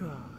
God.